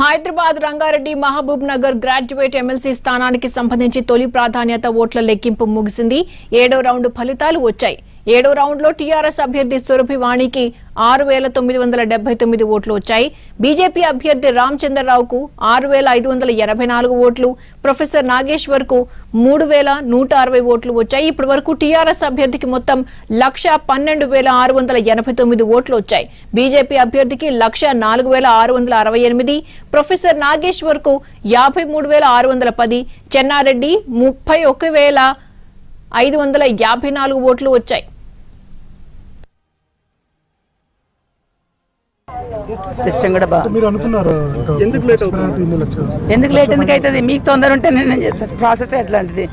Hyderabad Rangareddy Mahabubnagar graduate MLC స్థానానికి సంబంధించి తొలి ప్రాధాన్యత ఓట్ల లెక్కింపు ముగిసింది. ఏడో రౌండ్ ఫలితాలు వచ్చాయి. ఏడో రౌండ్లో టీఆర్ఎస్ అభ్యర్థి సురభి వాణికి ఆరు వేల తొమ్మిది వందల డెబ్బై తొమ్మిది ఓట్లు వచ్చాయి. బీజేపీ అభ్యర్థి రామచంద్రరావుకు ఆరు వేల ఐదు వందల ఎనభై నాలుగు ఓట్లు ప్రొఫెసర్ నాగేశ్వర్కు మూడు వేల నూట అరవై ఓట్లు వచ్చాయి. ఇప్పటి వరకు టీఆర్ఎస్ అభ్యర్థికి మొత్తం లక్ష పన్నెండు వేల ఆరు వందల ఎనభై తొమ్మిది ఓట్లు వచ్చాయి. బీజేపీ అభ్యర్థికి లక్ష నాలుగు వేల ఆరు వందల అరవై ఎనిమిది ప్రొఫెసర్ నాగేశ్వర్కు యాభై మూడు వేల ఆరు వందల పది చెన్నారెడ్డి ముప్పై ఒక వేల ఐదు వందల యాభై నాలుగు ఓట్లు వచ్చాయి. సిస్టమ్ కూడా బాగుంది. మీరు అనుకున్నారు ఎందుకు లేట్ అవుతుంది? ఎందుకు లేట్ ఎందుకు అవుతుంది? మీకు తొందర ఉంటే నేను చేస్తాను? ప్రాసెస్ ఎట్లాంటిది?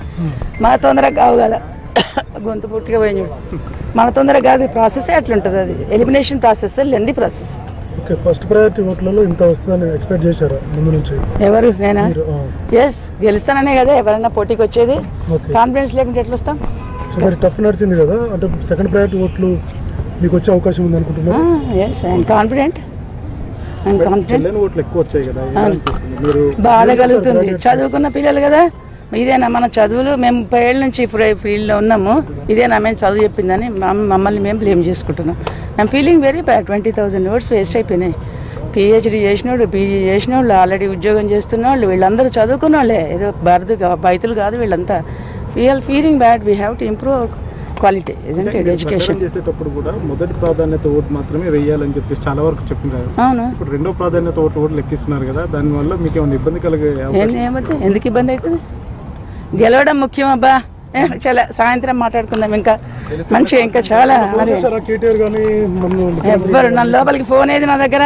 మన తొందర కావు కదా. గొంతు పోయింది చూడు. మన తొందర కాదు ప్రాసెస్ ఎట్లుంటుంది అది. ఎలిమినేషన్ ప్రాసెస్ లెంది ప్రాసెస్ ఓకే ఫస్ట్ ప్రయారిటీ ఓట్లలో ఇంత వస్తుందని ఎక్స్పెక్ట్ చేశారా? ముందు నుంచి? ఎవరు? నేనా? ఎస్ గెలుస్తాననే కదా ఎవరైనా పోటీకి వచ్చేది. కాన్ఫిడెన్స్ లేకుంటే ఎట్లా వస్తాం సో మరి టఫ్ నడిచింది కదా. అంటే సెకండ్ ప్రయారిటీ ఓట్లు మీకు వచ్చే అవకాశం ఉంది అనుకుంటున్నారు ఎస్ ఐఎమ్ కాన్ఫిడెంట్ బాధ కలుగుతుంది. చదువుకున్న పిల్లలు కదా? ఇదేనా మన చదువులు? మేము ముప్పై ఏళ్ళ నుంచి ఇప్పుడు ఫీల్డ్లో ఉన్నాము. ఇదేనా మేము చదువు చెప్పిందని మమ్- మమ్మల్ని మేము బ్లేమ్ చేసుకుంటున్నాం. I'm feeling very bad twenty thousand words waste అయిపోయినాయి. పిహెచ్డీ చేసినోడు పీజీ చేసిన వాళ్ళు ఆల్రెడీ ఉద్యోగం చేస్తున్న వాళ్ళు వీళ్ళందరూ చదువుకున్న వాళ్ళే ఏదో బరదు బైతులు కాదు వీళ్ళంతా. We're feeling bad we have to improve quality isn't education చేసేటప్పుడు కూడా మొదటి ప్రాధాన్యత ఓటు మాత్రమే వేయాలని చెప్పేసి చాలా వరకు చెప్తున్నారు. అవును. ఇప్పుడు రెండో ప్రాధాన్యత ఓటు కూడా లెక్కిస్తున్నారు కదా దానివల్ల మీకు ఏమైనా ఇబ్బంది కలిగే ఏమవుతుంది? ఎందుకు ఇబ్బంది అవుతుంది? గెలవడం ముఖ్యం అబ్బా. చాలా సాయంత్రం మాట్లాడుకుందాం ఇంకా. మంచిగా ఇంకా చాలా మరి. ఎవ్వరు నా లోపలికి ఫోన్ ఏది నా దగ్గర?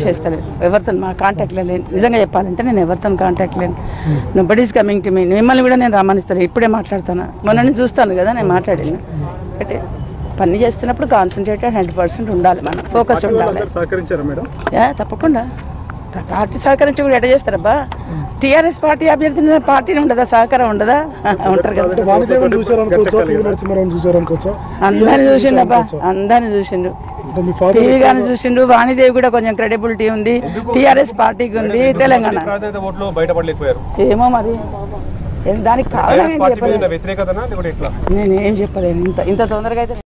చేస్తాను ఎవరితో మా కాంటాక్ట్లో లేను. నిజంగా చెప్పాలంటే నేను ఎవరితో కాంటాక్ట్ లేను. Nobody is coming to me మిమ్మల్ని కూడా నేను రమ్మనిస్తాను ఇప్పుడే మాట్లాడుతాను మొన్న చూస్తాను కదా నేను మాట్లాడాను అంటే పని చేస్తున్నప్పుడు కాన్సన్ట్రేటెడ్ హండ్రెడ్ పర్సెంట్ ఉండాలి మనం. ఫోకస్ ఉండాలి. తప్పకుండా. పార్టీ సహకరించి కూడా ఎట్లా చేస్తారబ్బా? టీఆర్ఎస్ పార్టీ అభ్యర్థి పార్టీని ఉండదా సహకారం ఉండదా? ఉంటారు కదా. చూసారనుకోవచ్చా అందరిని చూసిండబ్బా అందరిని చూసిండు. టీవీ గాని చూసిండు వాణిదేవి కూడా కొంచెం క్రెడిబిలిటీ ఉంది. టీఆర్ఎస్ పార్టీకి ఉంది తెలంగాణ. ఏమో మరి. దానికి పార్టీ నేను ఏం చెప్పలేను. ఇంత ఇంత తొందరగా అయితే